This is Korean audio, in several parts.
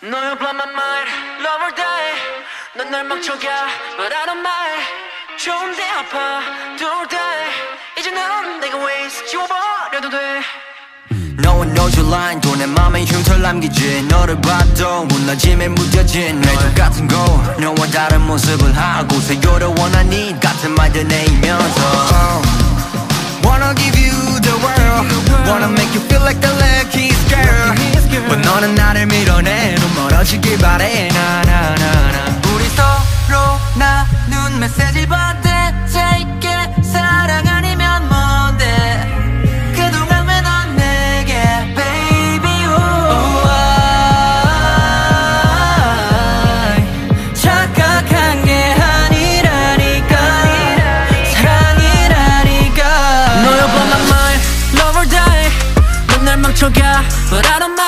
You blow my mind, love or die. 넌날 망쳐가, but I don't mind. 좋은데 아파, 둘 다. 이제 넌 내가 waste 지워버려도 돼. Knows your line 또내 맘에 흉터를 남기지 너를 봐도 무너짐에 무뎌진 내 똑같은 거 너와 다른 모습을 one I need 같은 말들 내이면서 oh, Wanna give you the world Wanna make you feel like the luckiest girl But 너는 나를 밀어내 넌 멀어지길 바래 나나나나. 우리 서로 나눈 메시지 받대. 있게 사랑 아니면 뭔데? 그동안 왜 넌 내게 baby oh I 착각한 게 아니라니까. 사랑이라니까. 너여 blow my mind love or die. 넌날 망쳐가. But I don't mind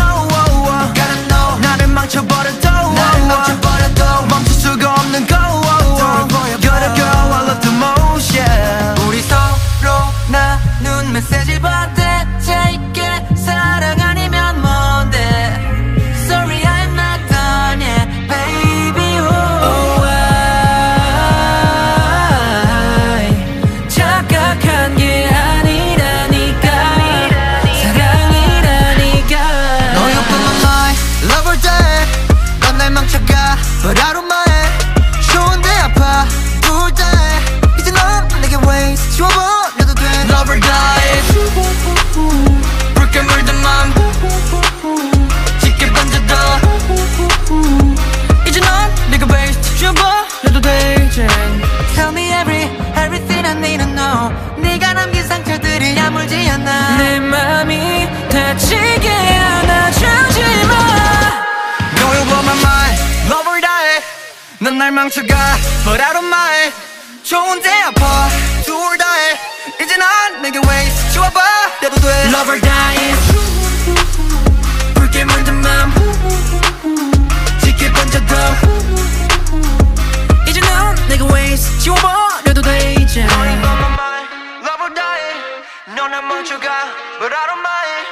But I don't 넌날 망쳐가 But I don't mind 좋은데 아파 둘 다 해 이제 난 내게 waste 지워버려도 돼 Love or die 붉게 물든 맘 짙게 번져도 이제 넌 내가 waste 지워버려도 돼 이제 Love or die 너날 멈춰가 But I don't mind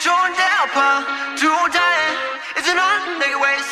좋은데 아파 둘 다 해 이제 넌 내게 waste 지워버려도 돼